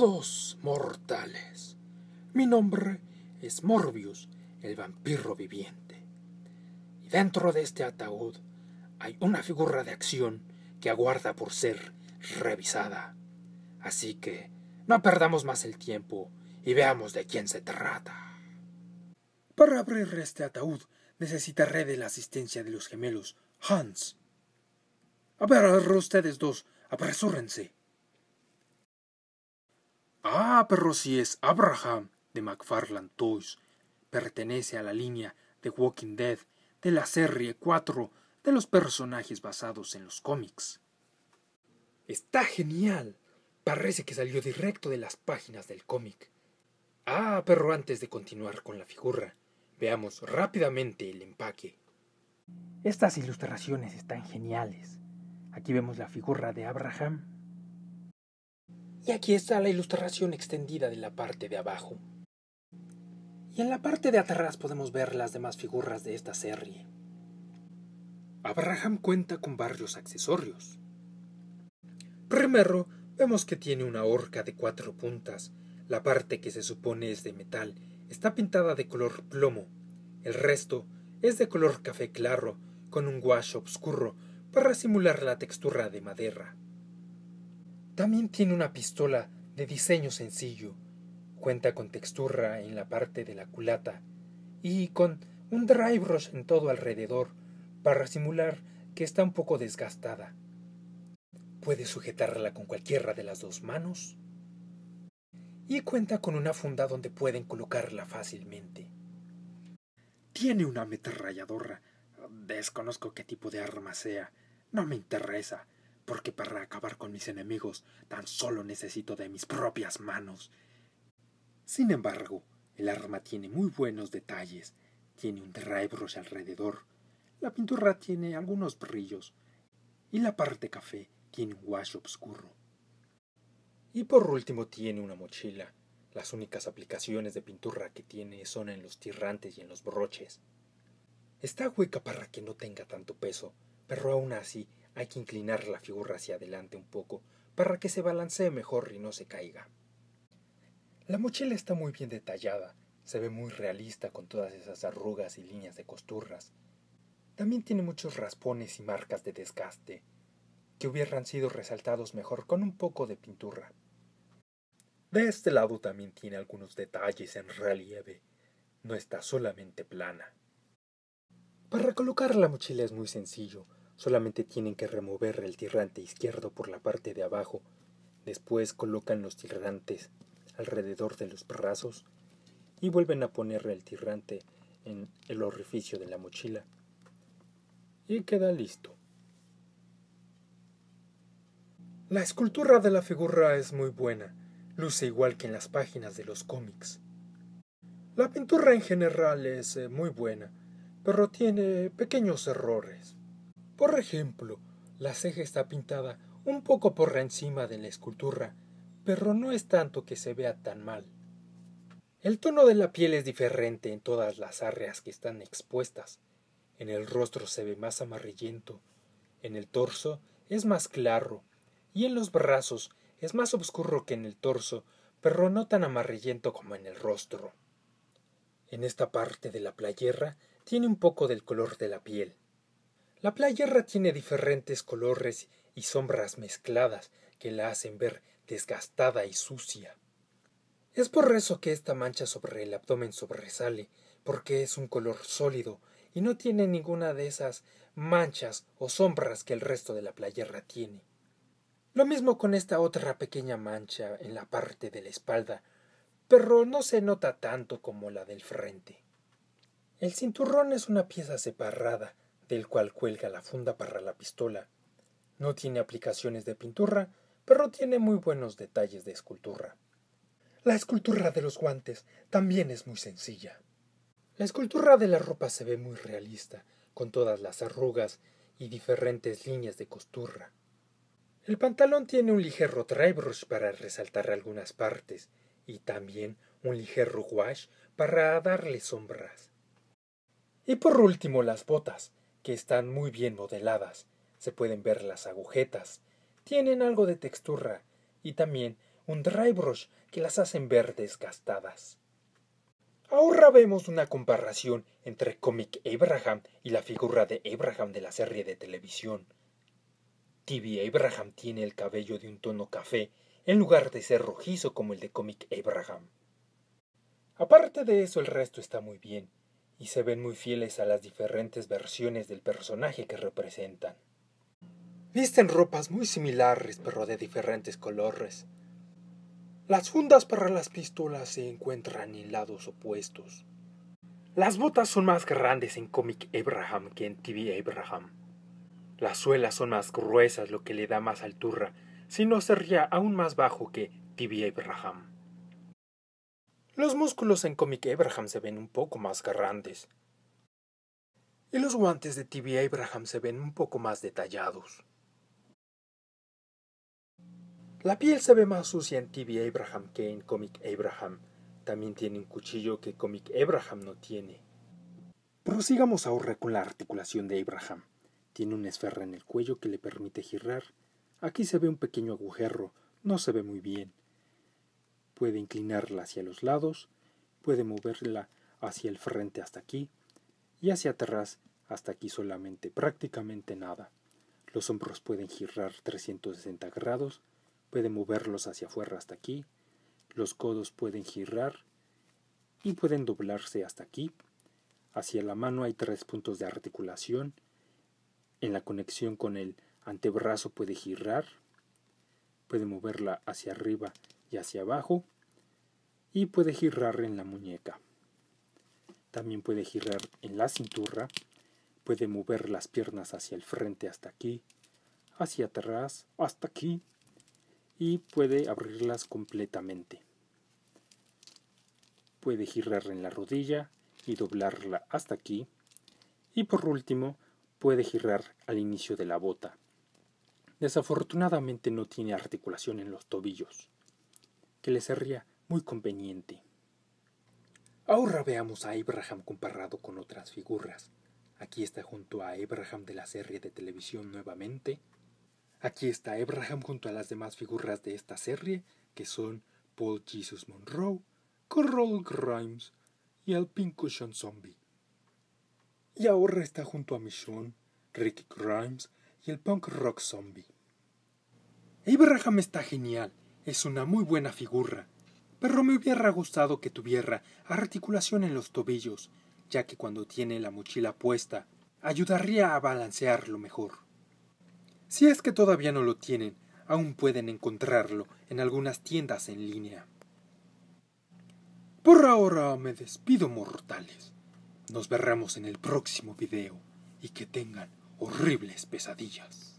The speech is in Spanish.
Saludos, mortales. Mi nombre es Morbius, el vampiro viviente. Y dentro de este ataúd hay una figura de acción que aguarda por ser revisada. Así que no perdamos más el tiempo y veamos de quién se trata. Para abrir este ataúd necesitaré de la asistencia de los gemelos Hans. A ver, ustedes dos, apresúrense. Ah, pero si es Abraham de McFarland Toys. Pertenece a la línea de Walking Dead de la serie 4 de los personajes basados en los cómics. Está genial. Parece que salió directo de las páginas del cómic. Ah, pero antes de continuar con la figura, veamos rápidamente el empaque. Estas ilustraciones están geniales. Aquí vemos la figura de Abraham y aquí está la ilustración extendida de la parte de abajo. Y en la parte de atrás podemos ver las demás figuras de esta serie. Abraham cuenta con varios accesorios. Primero, vemos que tiene una horca de cuatro puntas. La parte que se supone es de metal está pintada de color plomo. El resto es de color café claro, con un wash oscuro para simular la textura de madera. También tiene una pistola de diseño sencillo. Cuenta con textura en la parte de la culata y con un dry brush en todo alrededor para simular que está un poco desgastada. Puede sujetarla con cualquiera de las dos manos y cuenta con una funda donde pueden colocarla fácilmente. Tiene una metralladora. Desconozco qué tipo de arma sea. No me interesa porque para acabar con mis enemigos tan solo necesito de mis propias manos. Sin embargo, el arma tiene muy buenos detalles, tiene un dry brush alrededor, la pintura tiene algunos brillos, y la parte café tiene un wash oscuro. Y por último tiene una mochila. Las únicas aplicaciones de pintura que tiene son en los tirrantes y en los broches. Está hueca para que no tenga tanto peso, pero aún así hay que inclinar la figura hacia adelante un poco para que se balancee mejor y no se caiga. La mochila está muy bien detallada, se ve muy realista con todas esas arrugas y líneas de costurras. También tiene muchos raspones y marcas de desgaste, que hubieran sido resaltados mejor con un poco de pintura. De este lado también tiene algunos detalles en relieve, no está solamente plana. Para colocar la mochila es muy sencillo, Solamente tienen que remover el tirante izquierdo por la parte de abajo. Después colocan los tirantes alrededor de los brazos y vuelven a poner el tirante en el orificio de la mochila. Y queda listo. La escultura de la figura es muy buena, luce igual que en las páginas de los cómics. La pintura en general es eh, muy buena, pero tiene pequeños errores. Por ejemplo, la ceja está pintada un poco por encima de la escultura, pero no es tanto que se vea tan mal. El tono de la piel es diferente en todas las áreas que están expuestas. En el rostro se ve más amarillento, en el torso es más claro, y en los brazos es más oscuro que en el torso, pero no tan amarillento como en el rostro. En esta parte de la playera tiene un poco del color de la piel. La playera tiene diferentes colores y sombras mezcladas que la hacen ver desgastada y sucia. Es por eso que esta mancha sobre el abdomen sobresale, porque es un color sólido y no tiene ninguna de esas manchas o sombras que el resto de la playera tiene. Lo mismo con esta otra pequeña mancha en la parte de la espalda, pero no se nota tanto como la del frente. El cinturrón es una pieza separada, del cual cuelga la funda para la pistola. No tiene aplicaciones de pintura, pero tiene muy buenos detalles de escultura. La escultura de los guantes también es muy sencilla. La escultura de la ropa se ve muy realista, con todas las arrugas y diferentes líneas de costura. El pantalón tiene un ligero dry brush para resaltar algunas partes y también un ligero wash para darle sombras. Y por último las botas, que están muy bien modeladas. Se pueden ver las agujetas, tienen algo de textura y también un dry brush que las hacen ver desgastadas. Ahora vemos una comparación entre Comic Abraham y la figura de Abraham de la serie de televisión. TV Abraham tiene el cabello de un tono café en lugar de ser rojizo como el de Comic Abraham. Aparte de eso, el resto está muy bien, y se ven muy fieles a las diferentes versiones del personaje que representan. Visten ropas muy similares, pero de diferentes colores. Las fundas para las pistolas se encuentran en lados opuestos. Las botas son más grandes en Comic Abraham que en TV Abraham. Las suelas son más gruesas, lo que le da más altura, si no sería aún más bajo que TV Abraham. Los músculos en Comic Abraham se ven un poco más grandes. Y los guantes de TV Abraham se ven un poco más detallados. La piel se ve más sucia en TV Abraham que en Comic Abraham. También tiene un cuchillo que Comic Abraham no tiene. Prosigamos ahora con la articulación de Abraham. Tiene una esfera en el cuello que le permite girar. Aquí se ve un pequeño agujero, no se ve muy bien. Puede inclinarla hacia los lados, puede moverla hacia el frente hasta aquí y hacia atrás hasta aquí solamente, prácticamente nada. Los hombros pueden girar 360 grados, puede moverlos hacia afuera hasta aquí, los codos pueden girar y pueden doblarse hasta aquí. Hacia la mano hay tres puntos de articulación en la conexión con el antebrazo puede girar, puede moverla hacia arriba y hacia abajo y puede girar en la muñeca. También puede girar en la cintura, puede mover las piernas hacia el frente hasta aquí, hacia atrás hasta aquí y puede abrirlas completamente. Puede girar en la rodilla y doblarla hasta aquí y por último puede girar al inicio de la bota. Desafortunadamente no tiene articulación en los tobillos, que le sería muy conveniente. Ahora veamos a Abraham comparado con otras figuras. Aquí está junto a Abraham de la serie de televisión nuevamente. Aquí está Abraham junto a las demás figuras de esta serie, que son Paul Jesus Monroe, Carol Grimes y el Pincushion Zombie. Y ahora está junto a Michonne, Ricky Grimes y el punk rock zombie. Abraham está genial, es una muy buena figura, pero me hubiera gustado que tuviera articulación en los tobillos, ya que cuando tiene la mochila puesta, ayudaría a balancearlo mejor. Si es que todavía no lo tienen, aún pueden encontrarlo en algunas tiendas en línea. Por ahora me despido mortales. Nos veremos en el próximo video y que tengan horribles pesadillas.